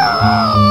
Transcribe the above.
No!